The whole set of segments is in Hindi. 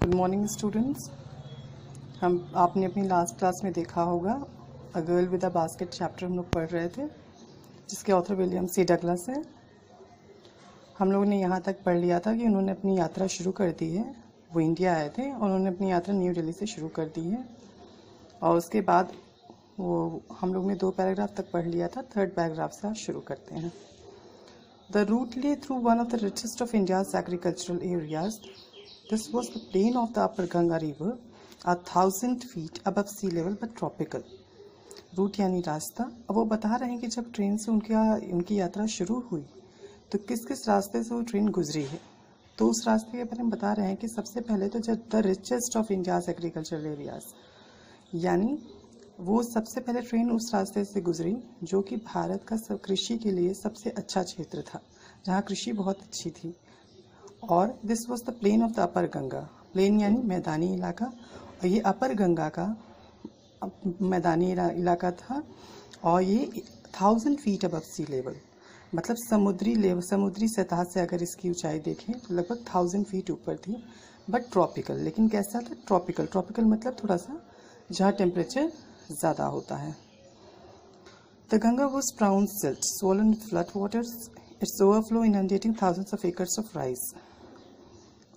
गुड मॉर्निंग स्टूडेंट्स हम, आपने अपनी लास्ट क्लास में देखा होगा a girl with a basket chapter हम लोग पढ़ रहे थे, जिसके ऑथर विलियम सी डगलस है। हम लोगों ने यहाँ तक पढ़ लिया था कि उन्होंने अपनी यात्रा शुरू कर दी है। वो इंडिया आए थे और उन्होंने अपनी यात्रा न्यू दिल्ली से शुरू कर दी है। और उसके बाद वो, हम लोग ने दो पैराग्राफ तक पढ़ लिया था थर्ड पैराग्राफ से शुरू करते हैं। The route lay through one of the richest of India's agricultural areas. This was the plain of the upper Ganga river, a thousand feet above sea level but tropical. Route यानी रास्ता। अब वो बता रहे हैं कि जब ट्रेन से उनकी उनकी यात्रा शुरू हुई तो किस किस रास्ते से वो ट्रेन गुजरी है? तो उस रास्ते के बारे में बता रहे हैं कि सबसे पहले तो जब the richest of India's agricultural areas यानी वो सबसे पहले ट्रेन उस रास्ते से गुजरी जो कि भारत का सब कृषि के लिए सबसे अच्छा क्षेत्र था जहाँ कृषि बहुत अच्छी थी। और this was the plain of the upper Ganga plain यानी मैदानी इलाका। और ये अपर गंगा का मैदानी इलाका था। और ये thousand feet above sea level मतलब समुद्री लेवल समुद्री सतह से अगर इसकी ऊंचाई देखें तो लगभग थाउज़ेंड फीट ऊपर थी बट ट्रॉपिकल लेकिन कैसा था? ट्रॉपिकल ट्रॉपिकल मतलब थोड़ा सा, जहाँ टेम्परेचर ज़्यादा होता है। The Ganga was brown silt with flood waters. Its overflow inundating thousands of acres of rice.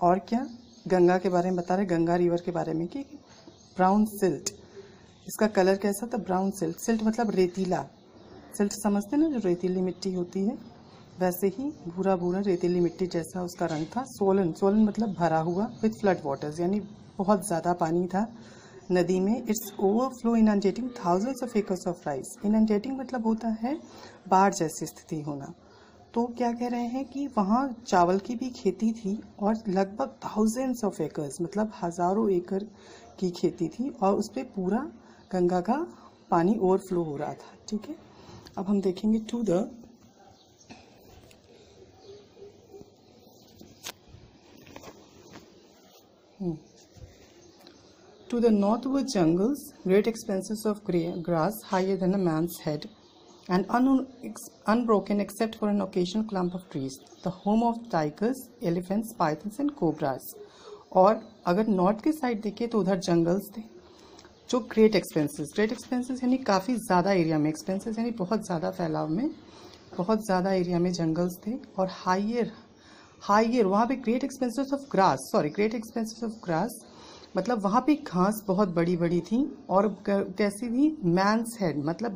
और क्या? गंगा के बारे में बता रहे गंगा रिवर के बारे में कि ब्राउन सिल्ट। इसका कलर कैसा था? Brown silt. सिल्ट मतलब रेतीला। सिल्ट समझते ना, जो रेतीली मिट्टी होती है, वैसे ही भूरा भूरा रेतीली मिट्टी जैसा उसका रंग था। सोलन। सोलन मतलब भरा हुआ विथ फ्लड वाटर्स यानी बहुत ज़्यादा पानी था नदी में। Its overflow inundating thousands of acres of rice inundating मतलब होता है बाढ़ जैसी स्थिति होना। तो क्या कह रहे हैं कि वहाँ चावल की भी खेती थी और लगभग थाउजेंड्स ऑफ़ एकर्स मतलब हज़ारों एकड़ की खेती थी और उस पर पूरा गंगा का पानी ओवरफ्लो हो रहा था ठीक है? अब हम देखेंगे to the To the north were jungles, great expanses of grass higher than a man's head, and un- unbroken except for an occasional clump of trees, the home of tigers, elephants, pythons, and cobras. और अगर नॉर्थ की साइड देखिए तो उधर जंगल्स थे जो ग्रेट एक्सपेंसेस ग्रेट एक्सपेंसेस यानी काफ़ी ज़्यादा एरिया में एक्सपेंसेस यानी बहुत ज़्यादा फैलाव में बहुत ज़्यादा एरिया में जंगल्स थे और हाइयर हाइयर वहाँ पे great expanses of grass sorry great expanses of grass मतलब वहाँ पे घास बहुत बड़ी बड़ी थी और कैसी थी मैंस हेड मतलब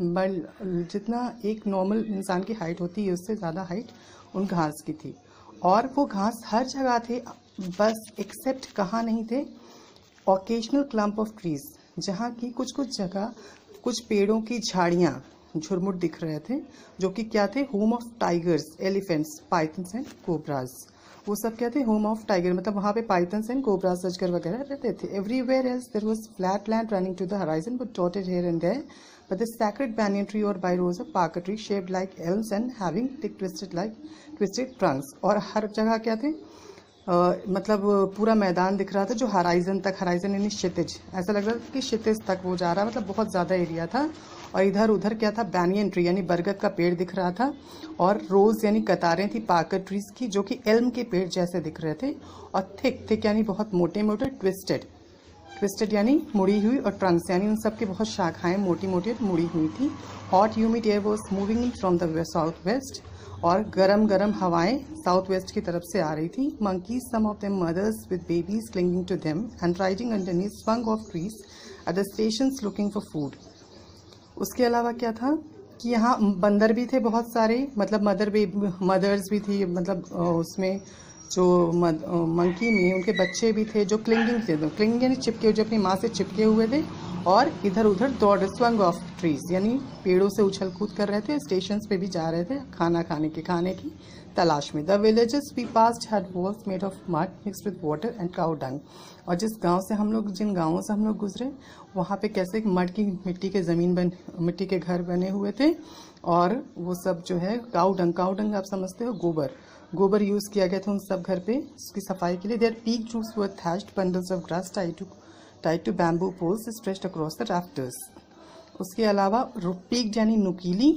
जितना एक नॉर्मल इंसान की हाइट होती है, उससे ज़्यादा हाइट उन घास की थी। और वो घास हर जगह थे, बस एक्सेप्ट कहाँ नहीं थे ओकेजनल क्लम्प ऑफ़ ट्रीज जहाँ की कुछ कुछ जगह, कुछ पेड़ों की झाड़ियाँ झुरमुट दिख रहे थे, जो कि क्या थे home of tigers elephants pythons and cobras वो सब क्या थे? होम ऑफ़ टाइगर मतलब वहाँ पे पाइथन्स एंड कोबरा सजगर वगैरह रहते थे। Everywhere else there was flat land running to the horizon but dotted here and there but banyan tree or by rows of parka tree shaped like elms and having thick twisted like twisted trunks. और हर जगह क्या थे? मतलब पूरा मैदान दिख रहा था जो हराइजन तक हराइजन यानी क्षितिज। ऐसा लग रहा था कि क्षितिज तक वो जा रहा मतलब बहुत ज़्यादा एरिया था। और इधर उधर क्या था? बैनियन ट्री यानी बरगद का पेड़ दिख रहा था। और रोज यानी कतारें थी पाकर ट्रीज की, जो कि एल्म के पेड़ जैसे दिख रहे थे। और थिक थिक यानी बहुत मोटे मोटे ट्विस्टेड ट्विस्टेड यानी मुड़ी हुई और ट्रंक्स यानी उन सब की बहुत शाखाएँ मोटी मोटी मुड़ी हुई थी। Hot humid air was moving from the south west और गरम गरम हवाएँ साउथ वेस्ट की तरफ़ से आ रही थी। Monkeys some of them mothers with babies clinging to them and riding underneath swung of trees at the station looking for food उसके अलावा क्या था कि यहाँ बंदर भी थे बहुत सारे मतलब मदर बेबी मदर्स भी थी मतलब उसमें जो मंकी में उनके बच्चे भी थे, जो क्लिंगिंग थे क्लिंग यानी चिपके, जो अपनी माँ से चिपके हुए थे और इधर उधर दौड़ स्वंग ऑफ़ ट्रीज यानी पेड़ों से उछल कूद कर रहे थे स्टेशन पे भी जा रहे थे, खाना खाने के खाने की तलाश में। The villages we passed had walls made of mud mix with water and cow dung और जिस गाँव से हम लोग, जिन गाँवों से हम लोग गुजरे, वहाँ पे कैसे मड की मिट्टी के ज़मीन बन, मिट्टी के घर बने हुए थे और वो सब जो है काउ डंग काउ डंग आप समझते हो, गोबर। गोबर यूज़ किया गया था उन सब घर पे, उसकी सफ़ाई के लिए। Their peak juice were thatched bundles of grass tied to tied to bamboo poles stretched across the rafters उसके अलावा पीक यानी नुकीली,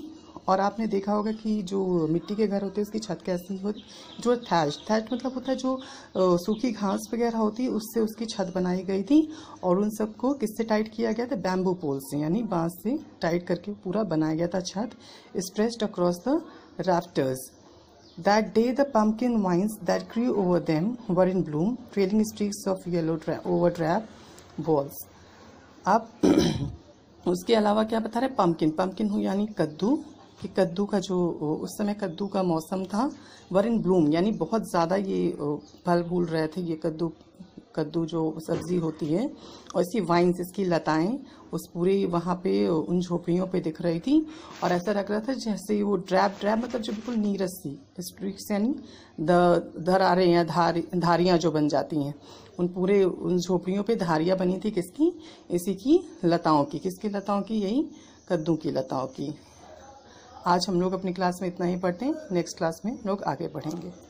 और आपने देखा होगा कि जो मिट्टी के घर होते हैं, उसकी छत कैसी होती, जो थैच थैच मतलब होता है जो सूखी घास वगैरह होती है उससे उसकी छत बनाई गई थी, और उन सबको किससे टाइट किया गया था? बैम्बू पोल से, यानी बाँस से टाइट करके पूरा बनाया गया था छत spread across the rafters That day, the pumpkin vines that grew over them were in bloom, trailing streaks of yellow over drab walls. अब उसके अलावा क्या बता रहे पम्पकिन पम्पकिन हूँ यानी कद्दू कि कद्दू का जो उस समय कद्दू का मौसम था वर इन ब्लूम यानी बहुत ज़्यादा ये फल फूल रहे थे ये कद्दू कद्दू जो सब्ज़ी होती है, और इसी वाइन्स इसकी लताएँ, उस पूरे वहाँ पे, उन झोपड़ियों पे दिख रही थी। और ऐसा लग रहा था जैसे वो ड्रैप ड्रैप मतलब जो बिल्कुल नीरस सी स्ट्रिक्स यानी धरारे या धार धारियाँ जो बन जाती हैं। उन पूरे, उन झोपड़ियों पे धारियाँ बनी थी किसकी? इसी की लताओं की। किसकी लताओं की? यही कद्दू की लताओं की। आज हम लोग अपनी क्लास में इतना ही पढ़ते हैं। नेक्स्ट क्लास में लोग आगे बढ़ेंगे।